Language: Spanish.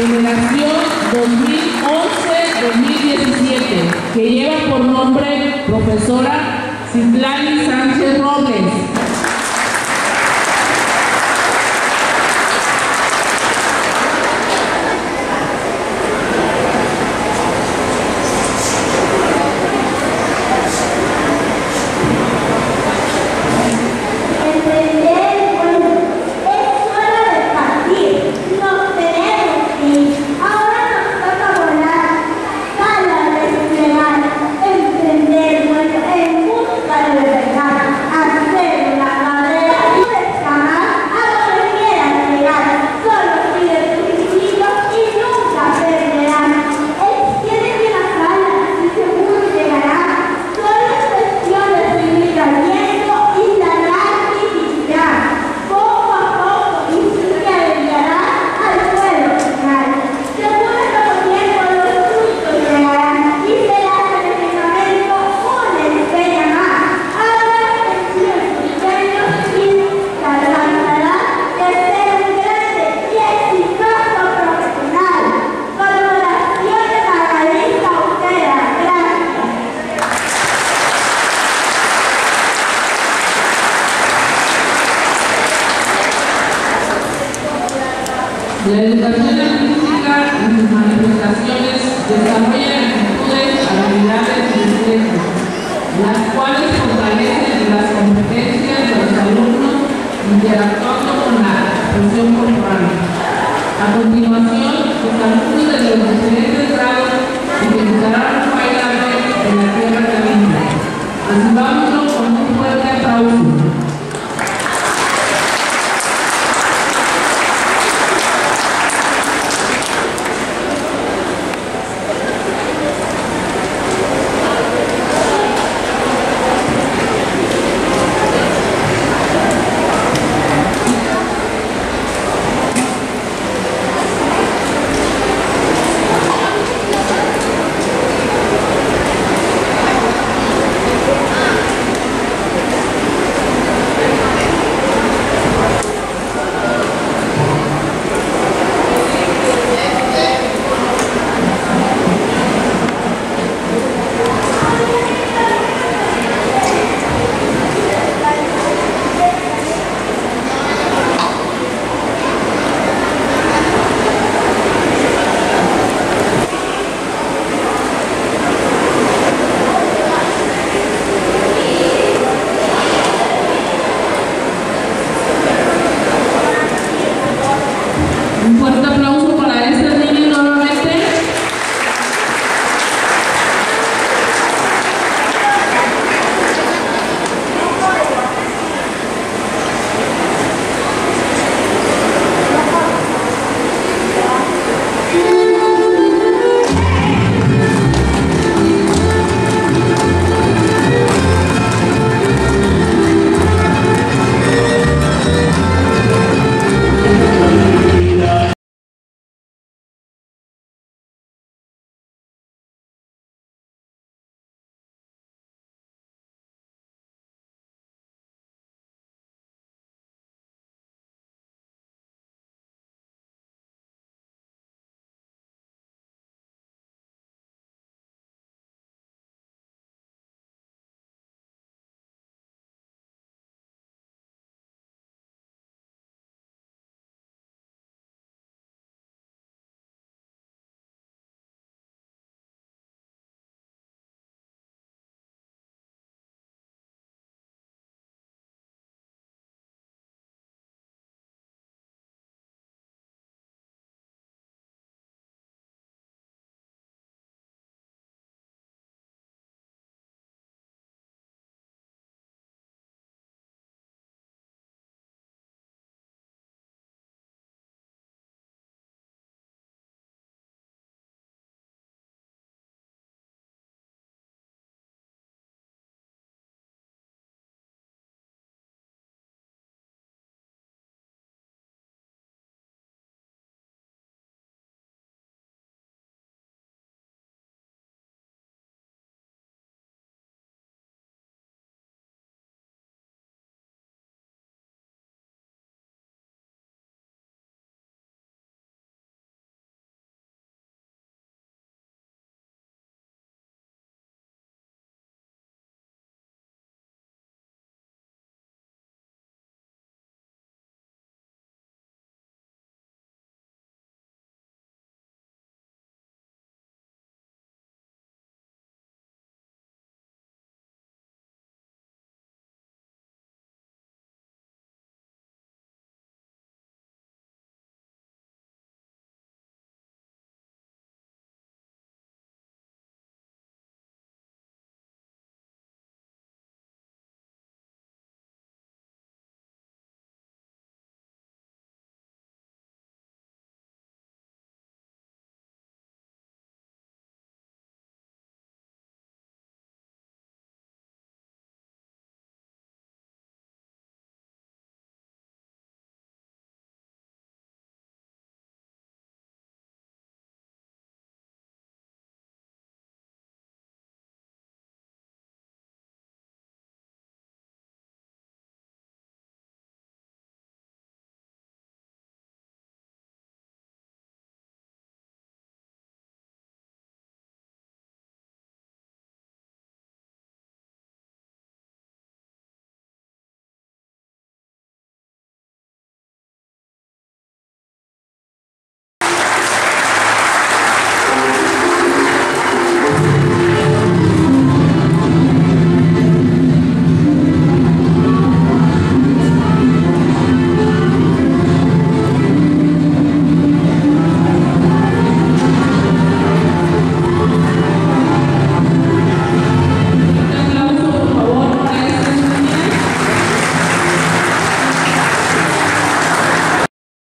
Generación 2011-2017, que lleva por nombre profesora Citlani Sánchez Robles.